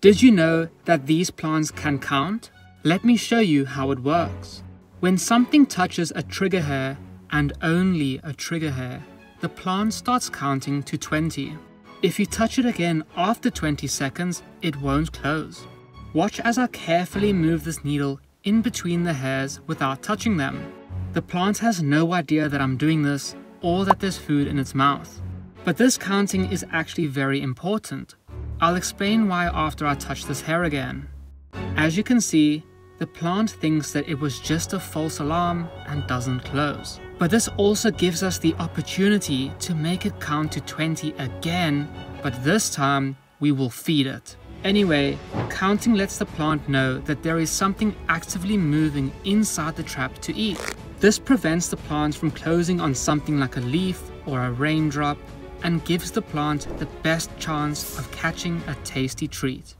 Did you know that these plants can count? Let me show you how it works. When something touches a trigger hair, and only a trigger hair, the plant starts counting to 20. If you touch it again after 20 seconds, it won't close. Watch as I carefully move this needle in between the hairs without touching them. The plant has no idea that I'm doing this or that there's food in its mouth. But this counting is actually very important. I'll explain why after I touch this hair again. As you can see, the plant thinks that it was just a false alarm and doesn't close. But this also gives us the opportunity to make it count to 20 again, but this time we will feed it. Anyway, counting lets the plant know that there is something actively moving inside the trap to eat. This prevents the plant from closing on something like a leaf or a raindrop and gives the plant the best chance of catching a tasty treat.